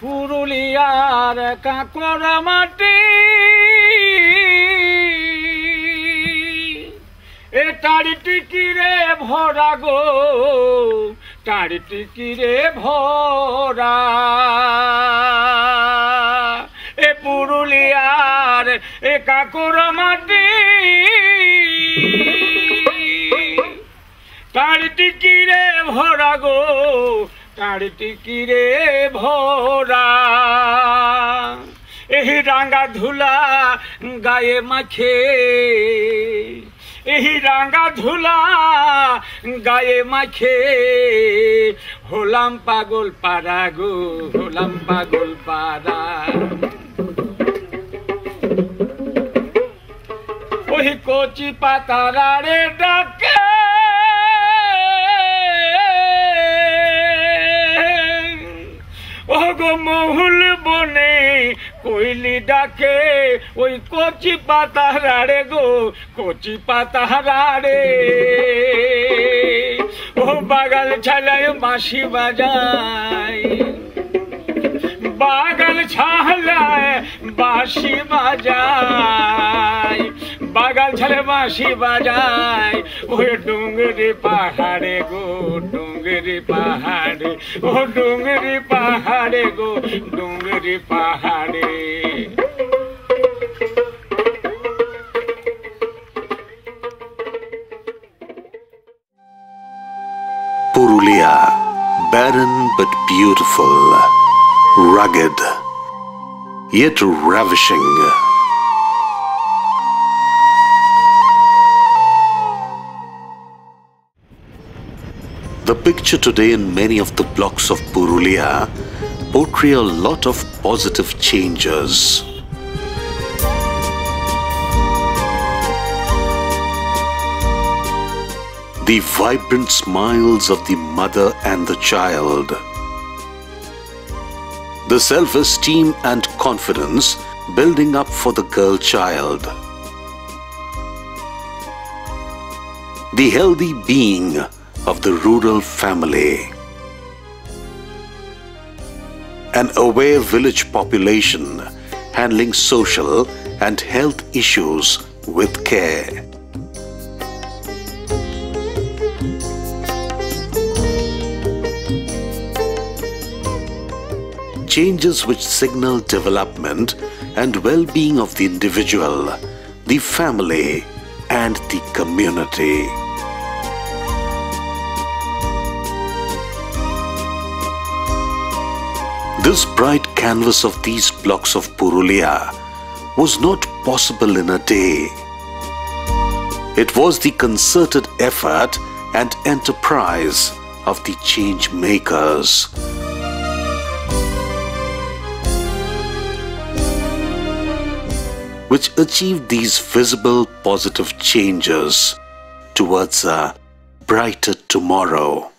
পুরুলিয়ার কাঁকর মাটি। এ তারি টিকিরে ভরা গো, তারি টিকিরে ভরা। এ পুরুলিয়ার এ কাকুর মাটি। তার টিকিরে ভরা গো তার টিকিরে ভরা। এই রাঙ্গা ধুলা গায়ে মাখে। এই রাঙ্গা ধুলা গায়ে মাখে। হলাম পাগল পাড়া গো, হলাম পাগল পাড়া। ওই কচি পাতারারে ডাকে মহুল বনে কইলি ডাকে, ওই কচি পাতারারে গো, কচি পাতারারে ও বাগাল ছালায় মাসি বাজায়, বাগাল ছালায় বাসি বাজায়। বাগাল ছালে বাঁশি বাজায়। ওই ডুঙ্গরি পাহাড়ে গো ডুঙ্গরি পাহাড়ে। ও ডুঙ্গরি পাহাড়ে গো ডুঙ্গরি পাহাড়ে। Purulia, barren but beautiful, rugged, yet ravishing. The picture today in many of the blocks of Purulia portray a lot of positive changes. The vibrant smiles of the mother and the child. The self esteem and confidence building up for the girl child. The healthy being of the rural family. An aware village population handling social and health issues with care. changes which signal development and well-being of the individual, the family and the community. This bright canvas of these blocks of Purulia was not possible in a day. It was the concerted effort and enterprise of the change makers. which achieved these visible positive changes towards a brighter tomorrow.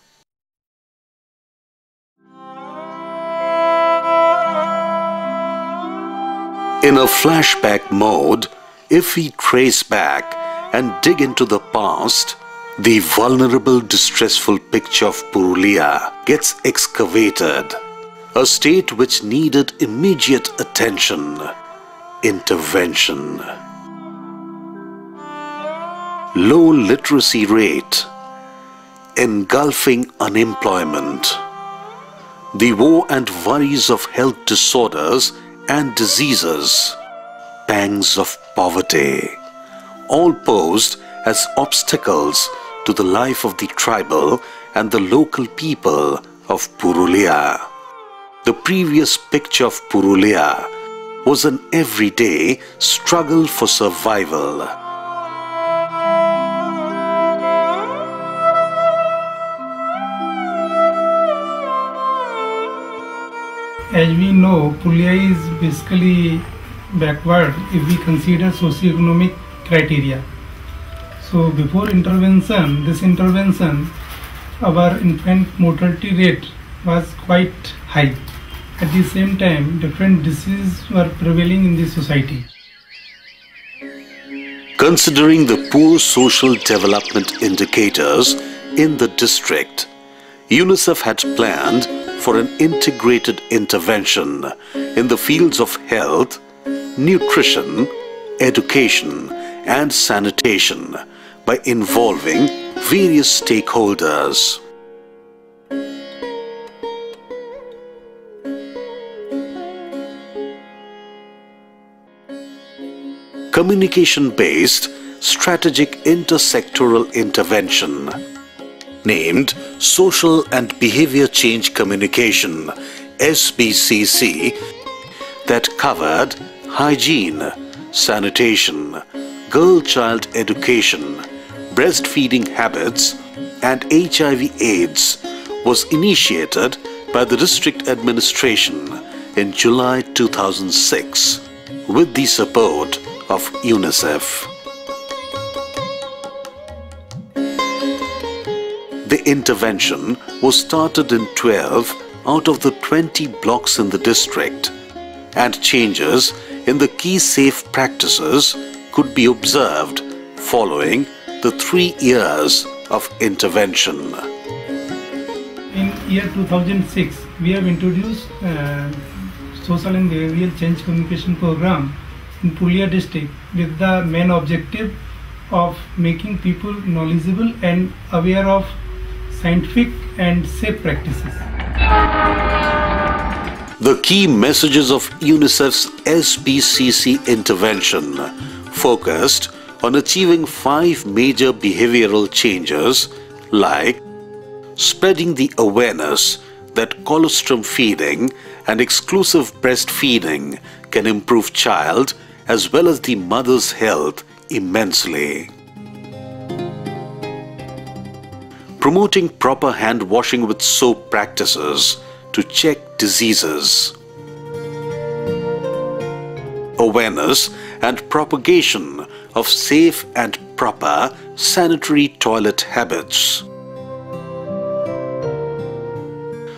In a flashback mode, if we trace back and dig into the past, the vulnerable, distressful picture of Purulia gets excavated, a state which needed immediate attention intervention. Low literacy rate, engulfing unemployment, the war and worries of health disorders and diseases, pangs of poverty, all posed as obstacles to the life of the tribal and the local people of Purulia. The previous picture of Purulia was an everyday struggle for survival. As we know, Purulia is basically backward if we consider socioeconomic criteria. So before intervention, this intervention, our infant mortality rate was quite high. At the same time, different diseases were prevailing in the society. Considering the poor social development indicators in the district, UNICEF had planned for an integrated intervention in the fields of health, nutrition, education, and sanitation by involving various stakeholders. Communication-based strategic intersectoral intervention named Social and Behavior Change Communication SBCC that covered hygiene, sanitation, girl-child education, breastfeeding habits and HIV AIDS was initiated by the district administration in July 2006 with the support of UNICEF. The intervention was started in 12 out of the 20 blocks in the district and changes in the key safe practices could be observed following the three years of intervention. In year 2006, we have introduced uh, social and behavioral change communication program in Purulia district with the main objective of making people knowledgeable and aware of scientific and safe practices. The key messages of UNICEF's SBCC intervention focused on achieving five major behavioral changes like spreading the awareness that colostrum feeding and exclusive breastfeeding can improve child as well as the mother's health immensely. Promoting proper hand washing with soap practices to check diseases. Awareness and propagation of safe and proper sanitary toilet habits.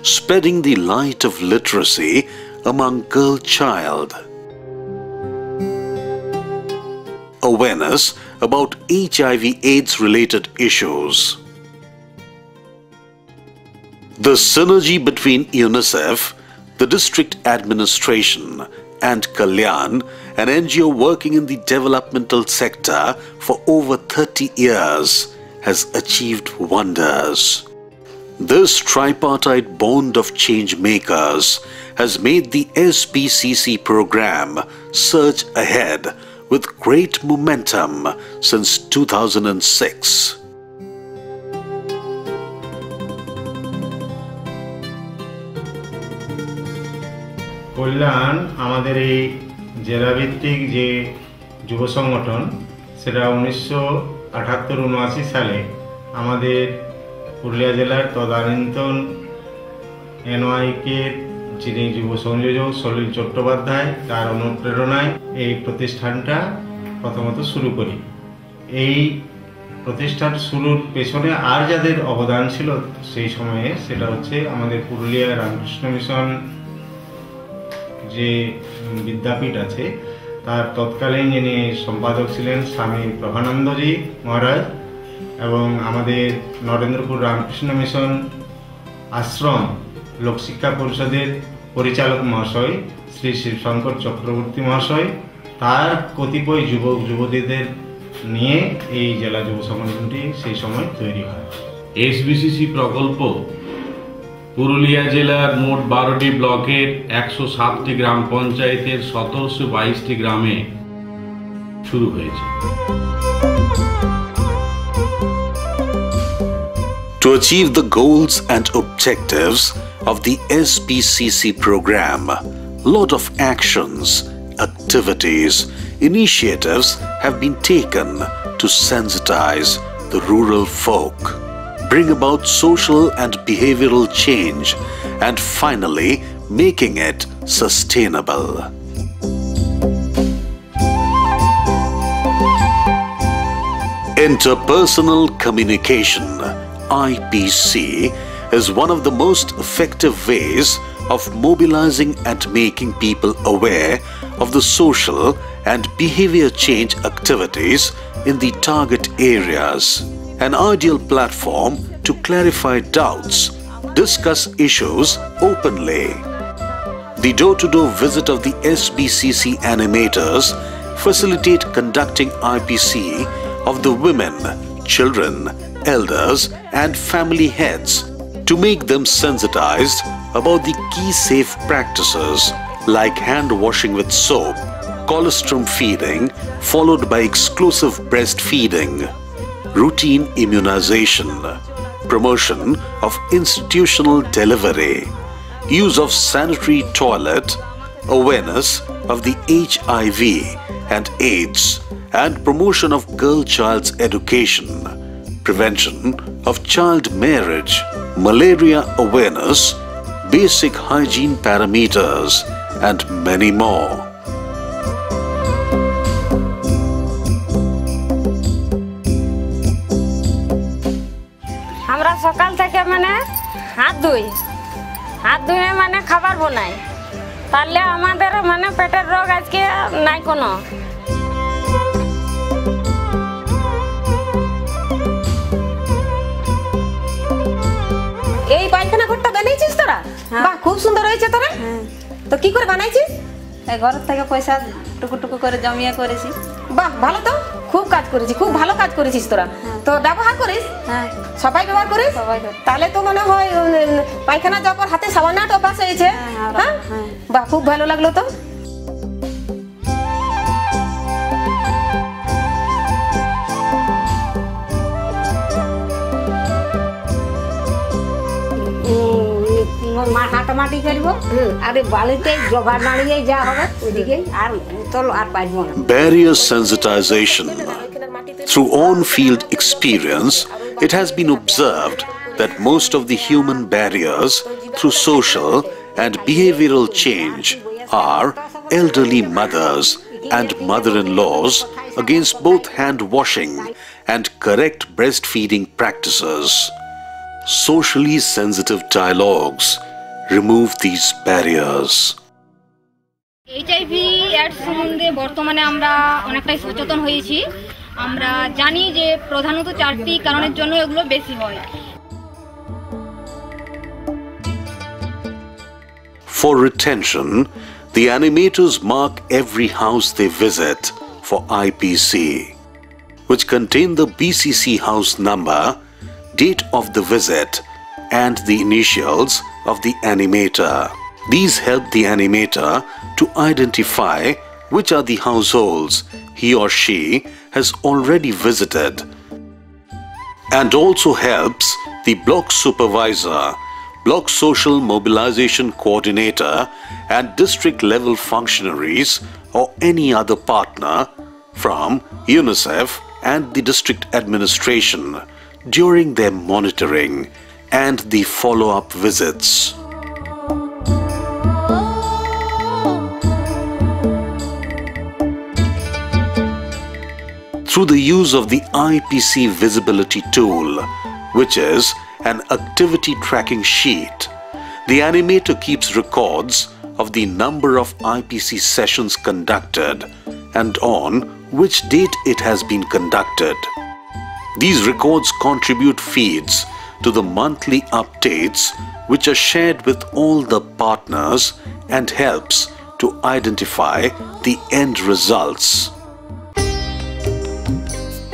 Spreading the light of literacy among girl child. Awareness about HIV AIDS related issues. The synergy between UNICEF, the district administration and Kalyan, an NGO working in the developmental sector for over 30 years, has achieved wonders. This tripartite bond of change makers has made the SBCC program surge ahead with great momentum since 2006. কল্যাণ আমাদের এই জেলাভিত্তিক যে যুব সংগঠন, সেটা উনিশশো আঠাত্তর উনআশি সালে আমাদের পুরুলিয়া জেলার তদানীন্তন এনওয়াইকে যিনি যুব সংযোজক সলিল চট্টোপাধ্যায়, তার অনুপ্রেরণায় এই প্রতিষ্ঠানটা প্রথমত শুরু করি। এই প্রতিষ্ঠান শুরুর পেছনে আর যাদের অবদান ছিল সেই সময়ে সেটা হচ্ছে আমাদের পুরুলিয়া রামকৃষ্ণ মিশন যে বিদ্যাপীঠ আছে, তার তৎকালীন যিনি সম্পাদক ছিলেন স্বামী প্রভানন্দজি মহারাজ এবং আমাদের নরেন্দ্রপুর রামকৃষ্ণ মিশন আশ্রম লোকশিক্ষা পরিষদের পরিচালক মহাশয় শ্রী শিবশঙ্কর চক্রবর্তী মহাশয়, তার কতিপয় যুবক যুবতীদের নিয়ে এই জেলা যুব সংগঠনটি সেই সময় তৈরি হয়। এসবিসিসি প্রকল্প পুরুলিয়া জেলার মোট বারোটি ব্লকের একশো সাতটি গ্রাম পঞ্চায়েতের সতেরোশো বাইশটি গ্রামে শুরু হয়েছে To achieve the goals and objectives of the SBCC program, lot of actions, activities, initiatives have been taken to sensitize the rural folk bring about social and behavioral change, and finally making it sustainable. Interpersonal communication, IPC, is one of the most effective ways of mobilizing and making people aware of the social and behavior change activities in the target areas an ideal platform to clarify doubts, discuss issues openly. The door to door visit of the SBCC animators facilitate conducting IPC of the women, children, elders, and family heads to make them sensitized about the key safe practices like hand washing with soap, colostrum feeding, followed by exclusive breastfeeding, routine immunization, promotion of institutional delivery, use of sanitary toilet, awareness of the HIV and AIDS, and promotion of girl child's education, prevention of child marriage, malaria awareness, basic hygiene parameters, and many more. সকাল থেকে মানে হাত ধুই। হাত ধুয়ে মানে খাবার বানাই। তাহলে আমাদের মানে পেটের রোগ আজকে নাই কোনো। এই পায়খানা ঘরটা বানিয়েছিস তোরা? হ্যাঁ। বাহ খুব সুন্দর হয়েছে তোরা। তো কি করে বানাইছিস? এই ঘরের থেকে পয়সা টুকু টুকু করে জমিয়ে করেছি। বাহ ভালো তো। খুব কাজ করেছিস খুব ভালো কাজ করেছিস তোরা। তো ব্যবহার করিস? হ্যাঁ। সবাই ব্যবহার করিস? তাহলে তো মনে হয় পায়খানা যাওয়ার হাতে সাবানাট অভ্যাস হয়েছে। হ্যাঁ, হ্যাঁ? হ্যাঁ। বাহ খুব ভালো লাগল তো। হাঁটামাটি করবো আর এই বালিতে জগা দাঁড়িয়ে যা হবে ওইদিকে আর তোল আর পাইবো না Barrier sensitization. Through on field experience, it has been observed that most of the human barriers through social and behavioral change are elderly mothers and mother in laws against both hand washing and correct breastfeeding practices. Socially sensitive dialogues remove these barriers. HIV AIDS সম্বন্ধে বর্তমানে আমরা অনেকটাই সচেতন হয়েছি আমরা জানি যে প্রধানত চারটি কারণের জন্য এগুলো বেশি হয় For retention, the animators mark every house they visit for IPC, which contain the BCC house number, date of the visit, and the initials of the animator. These help the animator to identify which are the households he or she has already visited and also helps the block supervisor, block social mobilization coordinator, and district level functionaries or any other partner from UNICEF and the district administration during their monitoring and the follow up visits. through the use of the IPC visibility tool, which is an activity tracking sheet. The animator keeps records of the number of IPC sessions conducted and on which date it has been conducted. These records contribute feeds to the monthly updates which are shared with all the partners and helps to identify the end results.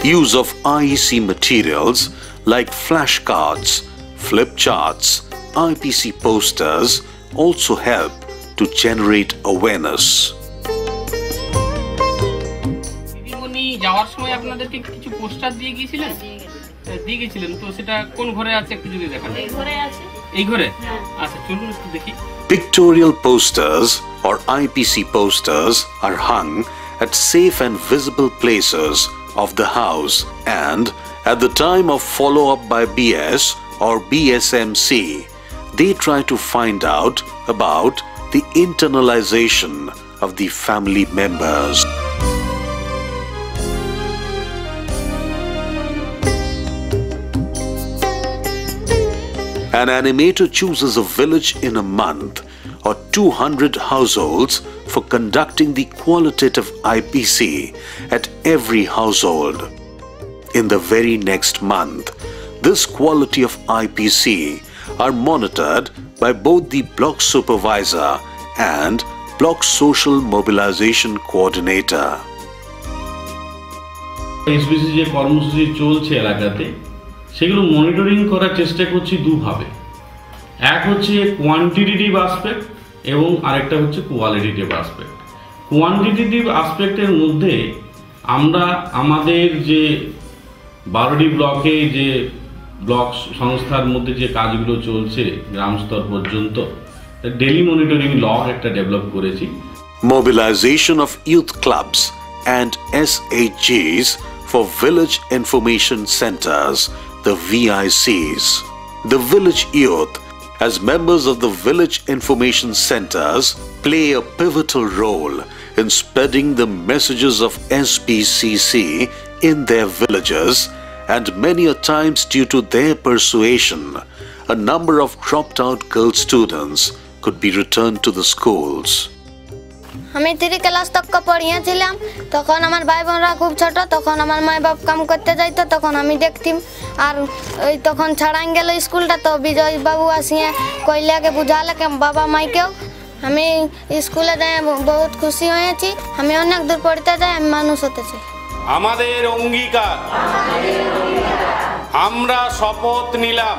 Use of IEC materials like flashcards, flip charts, IPC posters also help to generate awareness. দিদিমণি যাওয়ার সময় আপনাদেরকে কিছু poster দিয়ে গিয়েছিলেন হ্যাঁ, দিয়ে গেছিলেন তো সেটা কোন ঘরে আছে একটু যদি দেখান এই ঘরে আছে এই ঘরে আচ্ছা চলুন একটু দেখি Pictorial posters or IPC posters are hung at safe and visible places of the house and at the time of follow up by BS or BSMC, they try to find out about the internalization of the family members. An animator chooses a village in a month or 200 households for conducting the qualitative IPC at every household. In the very next month, this quality of IPC are monitored by both the block supervisor and block social mobilization coordinator. SBC যে কর্মসূচি চলছে এলাকাতে সেগুলো monitoring করার চেষ্টা করছি দুভাবে। এক হচ্ছে কোয়ান্টিটিভ আসপেক্ট এবং আরেকটা হচ্ছে কোয়ালিটিটিভ আসপেক্ট কোয়ান্টিটিভ আসপেক্টের মধ্যে আমরা আমাদের যে বারোটি ব্লকে যে ব্লক সংস্থার মধ্যে যে কাজগুলো চলছে গ্রাম স্তর পর্যন্ত ডেলি মনিটরিং ল একটা ডেভেলপ করেছি। Mobilization Mobilization of youth clubs and SHGs for village information centers, the VICs. The village youth, as members of the village information centers, play a pivotal role in spreading the messages of SBCC in their villages, and many a times due to their persuasion, a number of dropped out girl students could be returned to the schools. আমি three class তক পড়িয়েছিলাম। তখন আমার ভাই বোনরা খুব ছোট, তখন আমার মা বাপ কাম করতে যাইতো, তখন আমি দেখতিম। আর ওই তখন ছাড়াই গেল স্কুলটা, তো বিজয় বাবু আসিয়ে কইলাকে বুঝালে বাবা মাইকেও। আমি স্কুলে যাই বহুত খুশি হয়েছি, আমি অনেক দূর পড়তে যাই, আমি মানুষ হতে চাই। আমাদের অঙ্গীকার। আমরা শপথ নিলাম।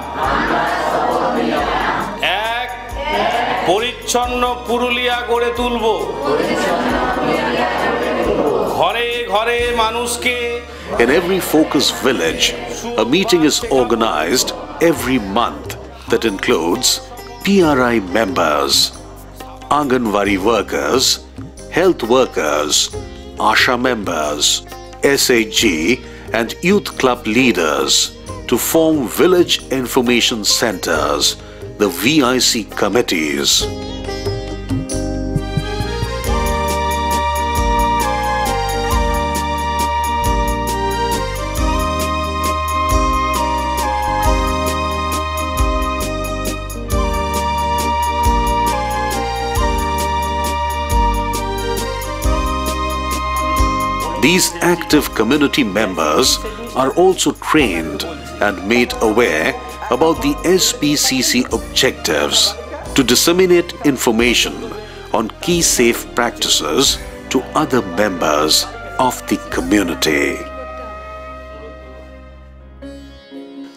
In every focus village, a meeting is organized every month that includes PRI members, Anganwadi workers, health workers, ASHA members, SHG and youth club leaders to form village information centers, the VIC committees. These active community members are also trained and made aware about the SBCC objectives to disseminate information on key safe practices to other members of the community.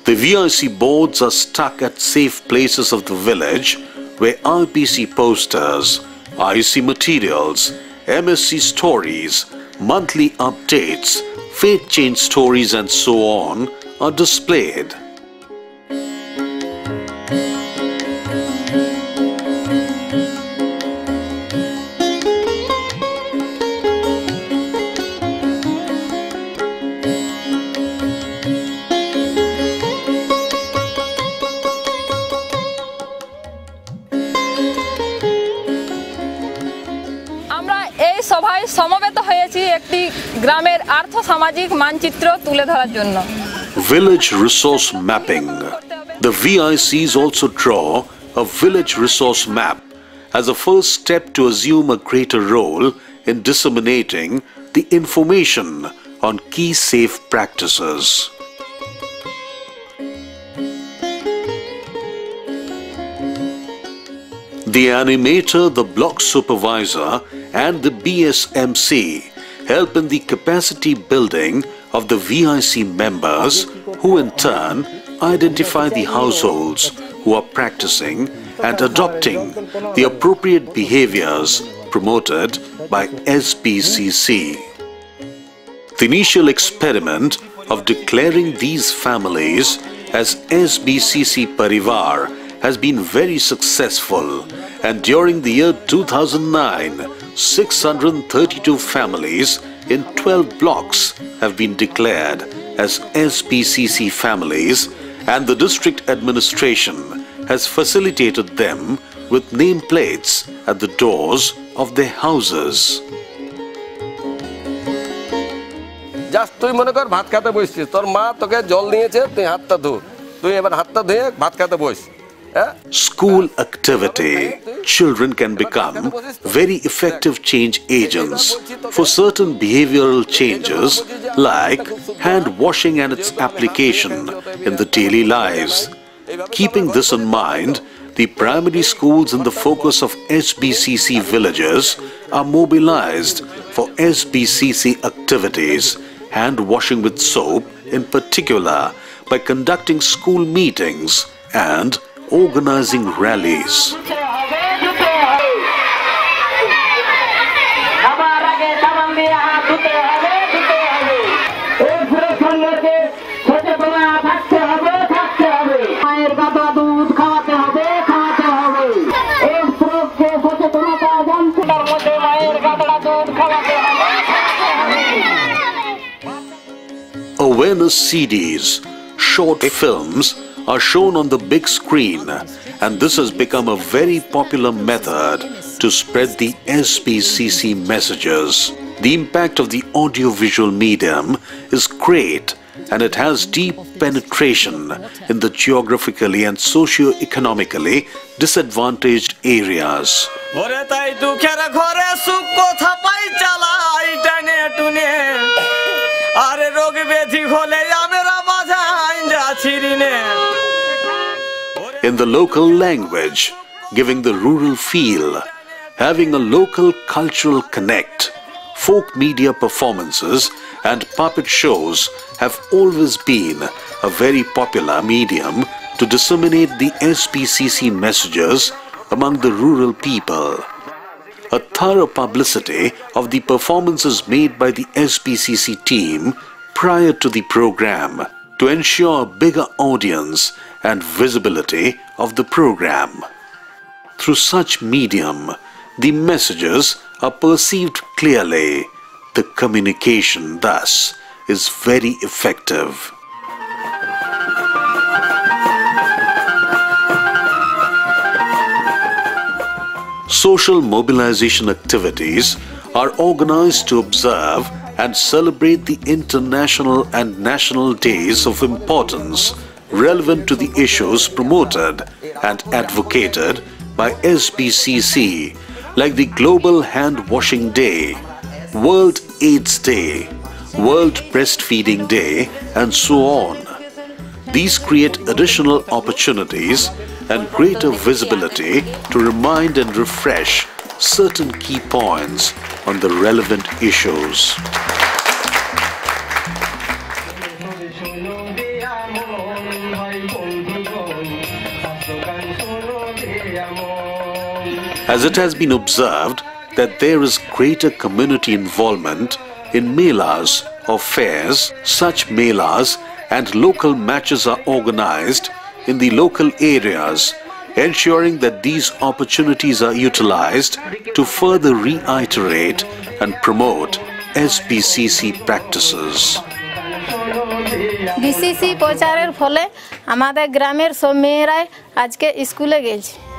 The VIC boards are stuck at safe places of the village where IPC posters, IEC materials, MSC stories, monthly updates, faith change stories and so on are displayed. গ্রামের আর্থ সামাজিক মানচিত্র তুলে ধরার জন্য Village resource mapping. The VICs also draw a village resource map as a first step to assume a greater role in disseminating the information on key safe practices. The animator, the block supervisor, and the BSMC help in the capacity building of the VIC members, who in turn identify the households who are practicing and adopting the appropriate behaviors promoted by SBCC. The initial experiment of declaring these families as SBCC Parivar has been very successful and during the year 2009, 632 families in 12 blocks have been declared as SBCC families and the district administration has facilitated them with nameplates at the doors of their houses. Just তুই মনে কর ভাত খেতে বসছিস। তোর মা তোকে জল নিয়েছে তুই হাতটা ধু তুই এবার হাতটা ধুয়ে ভাত খেতে বসছিস School activity. Children can become very effective change agents for certain behavioral changes like hand washing and its application in the daily lives. Keeping this in mind, the primary schools in the focus of SBCC villages are mobilized for SBCC activities, hand washing with soap in particular, by conducting school meetings and organizing rallies. Awareness CDs, short films, are shown on the big screen, and this has become a very popular method to spread the SBCC messages. The impact of the audiovisual medium is great and it has deep penetration in the geographically and socio-economically disadvantaged areas. The local language, giving the rural feel, having a local cultural connect. Folk media performances and puppet shows have always been a very popular medium to disseminate the SBCC messages among the rural people. A thorough publicity of the performances made by the SBCC team prior to the program to ensure a bigger audience and visibility of the program. Through such medium, the messages are perceived clearly. The communication thus is very effective. Social mobilization activities are organized to observe and celebrate the international and national days of importance relevant to the issues promoted and advocated by SBCC, like the Global Hand Washing Day, World AIDS Day, World Breastfeeding Day, and so on. These create additional opportunities and greater visibility to remind and refresh certain key points on the relevant issues. as it has been observed that there is greater community involvement in melas or fairs. Such melas and local matches are organized in the local areas, ensuring that these opportunities are utilized to further reiterate and promote SBCC practices. BCC প্রচারের ফলে আমাদের গ্রামের সব মেয়েরাই আজকে স্কুলে গেছে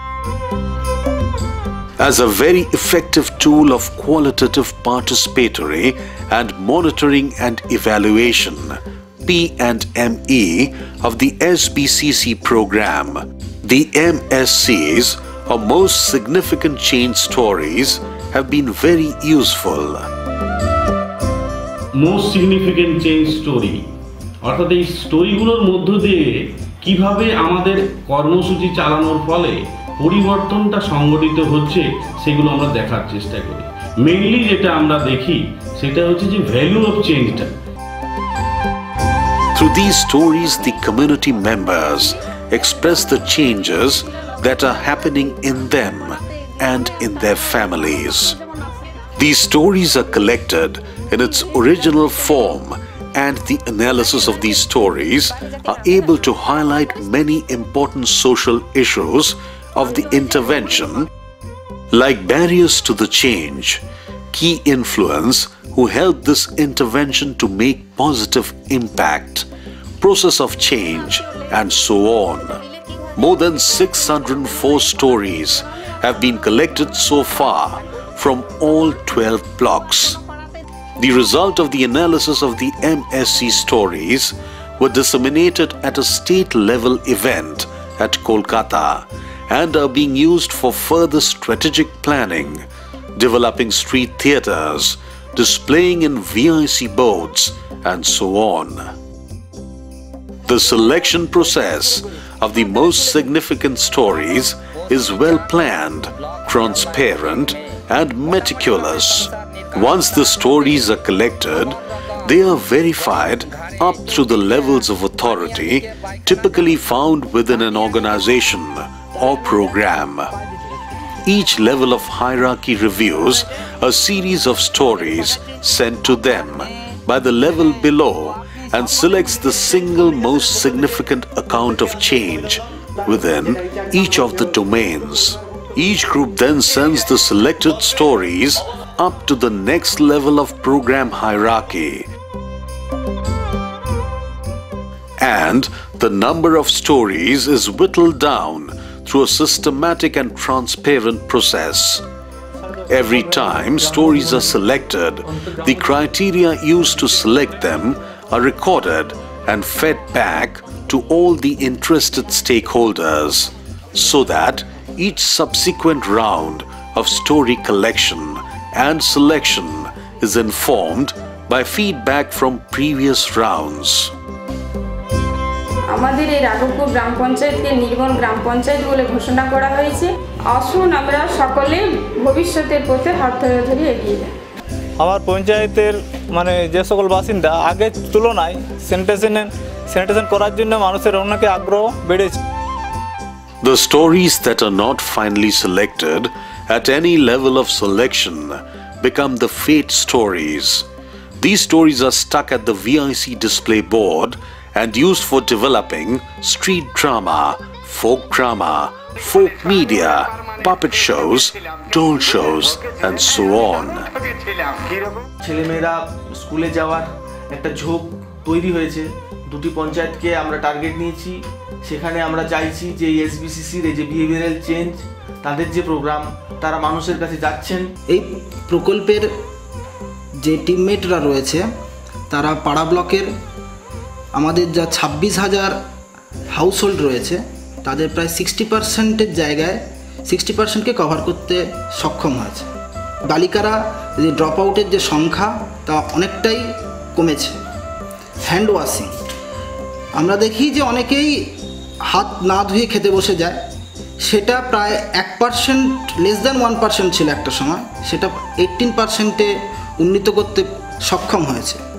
As a very effective tool of qualitative participatory and monitoring and evaluation, P&ME of the SBCC program, the MSCs or most significant change stories have been very useful. Most significant change story অর্থাৎ এই স্টোরিগুলোর মধ্য দিয়ে কিভাবে আমাদের কর্মসূচি চালানোর ফলে পরিবর্তনটা সংগঠিত হচ্ছে সেগুলো আমরা দেখার চেষ্টা করি মেইনলি যেটা আমরা দেখি সেটা হচ্ছে যে ভ্যালু অফ চেঞ্জটা Through these stories, the community members express the changes that are happening in them and in their families. These stories are collected in its original form, and the analysis of these stories are able to highlight many important social issues of the intervention, like barriers to the change, key influence who help this intervention to make positive impact, process of change, and so on. More than 604 stories have been collected so far from all 12 blocks. The result of the analysis of the MSC stories were disseminated at a state level event at Kolkata and are being used for further strategic planning, developing street theatres, displaying in VIC boards, and so on. The selection process of the most significant stories is well planned, transparent, and meticulous. Once the stories are collected, they are verified up through the levels of authority typically found within an organization or program. Each level of hierarchy reviews a series of stories sent to them by the level below and selects the single most significant account of change within each of the domains. Each group then sends the selected stories up to the next level of program hierarchy. And the number of stories is whittled down through a systematic and transparent process. Every time stories are selected, the criteria used to select them are recorded and fed back to all the interested stakeholders so that each subsequent round of story collection and selection is informed by feedback from previous rounds. আমাদের এই রাঘবপুর গ্রাম পঞ্চায়েতকে নির্মল গ্রাম পঞ্চায়েত বলে ঘোষণা করা হয়েছে। আসুন আমরা সকলে ভবিষ্যতের পথে হাত ধরে ধরে এগিয়ে যাই। আমার পঞ্চায়েতের মানে যে সকল বাসিন্দা আগের তুলনায় স্যানিটেশন স্যানিটেশন করার জন্য মানুষের অনেকে আগ্রহ বেড়েছে। The stories that are not finally selected at any level of selection become the fate stories. These stories are stuck at the VIC display board and used for developing street drama, folk drama, folk media, puppet shows, doll shows, and so on. ছেলেমেয়েরা স্কুলে যাওয়ার একটা ঝোঁক তৈরি হয়েছে। দুটি পঞ্চায়েতকে আমরা target নিয়েছি। সেখানে আমরা চাইছি যে এসবিসিসির এই যে বিহেভিয়ারাল চেঞ্জ তাদের যে প্রোগ্রাম তারা মানুষের কাছে যাচ্ছেন। এই প্রকল্পের যে টিমমেটরা রয়েছে তারা পাড়া ব্লকের আমাদের যা ছাব্বিশ হাজার হাউসহোল্ড রয়েছে, তাদের প্রায় সিক্সটি পার্সেন্টের জায়গায় সিক্সটি পার্সেন্টকে কভার করতে সক্ষম হয়েছে। বালিকারা যে ড্রপ আউটের যে সংখ্যা, তা অনেকটাই কমেছে। হ্যান্ড ওয়াশিং আমরা দেখি যে অনেকেই হাত না ধুয়ে খেতে বসে যায়। সেটা প্রায় এক percent less than one percent ছিল একটা সময়। সেটা এইটিন পার্সেন্টে উন্নীত করতে সক্ষম হয়েছে।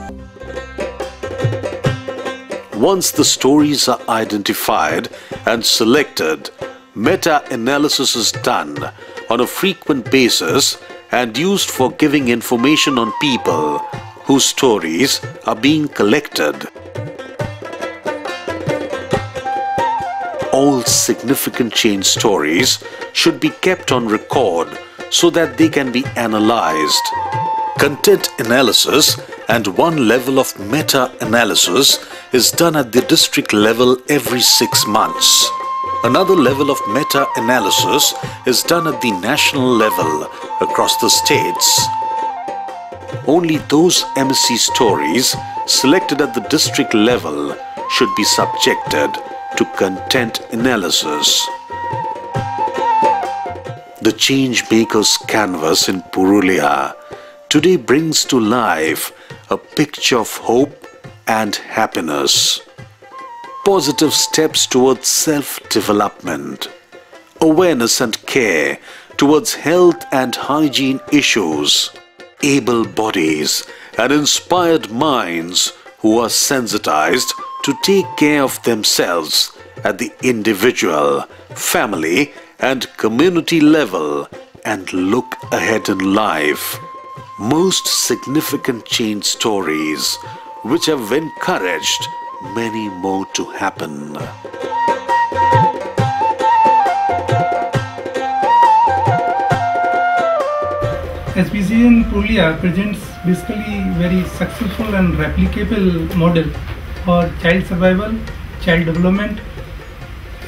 Once the stories are identified and selected, meta analysis is done on a frequent basis and used for giving information on people whose stories are being collected. All significant change stories should be kept on record so that they can be analyzed. Content analysis and one level of meta analysis is done at the district level every six months. Another level of meta analysis is done at the national level across the states. Only those MSC stories selected at the district level should be subjected to content analysis. The Changemakers canvas in Purulia today brings to life a picture of hope and happiness. Positive steps towards self development, awareness and care towards health and hygiene issues, able bodies and inspired minds who are sensitized to take care of themselves at the individual, family, and community level and look ahead in life. Most significant change stories which have encouraged many more to happen. SPCN Purulia presents basically very successful and replicable model for child survival, child development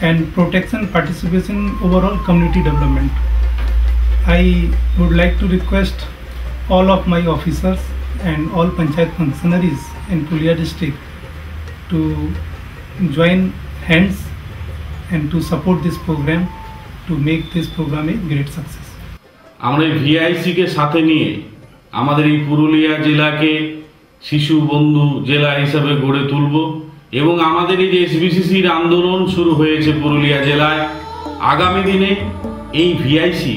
and protection participation overall community development. I would like to request all of my officers and all panchayat functionaries in Purulia district to join hands and to support this program to make this program a great success. আমরা ভিআইসিকে সাথে নিয়ে আমাদের এই পুরুলিয়া জেলাকে শিশু বন্ধু জেলা হিসাবে গড়ে তুলব এবং আমাদের এই যে এসবিসিসির আন্দোলন শুরু হয়েছে পুরুলিয়া জেলায়, আগামী দিনে এই ভিআইসি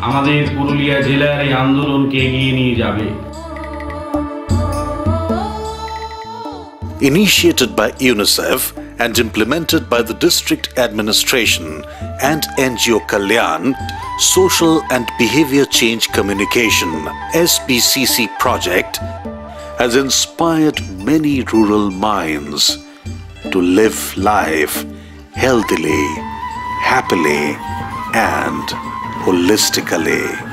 আমাদের পুরুলিয়া জেলার এই আন্দোলনকে এগিয়ে নিয়ে যাবে Initiated by UNICEF and implemented by the district administration and NGO Kalyan, Social and Behavior Change Communication SBCC project has inspired many rural minds to live life healthily, happily, and holistically.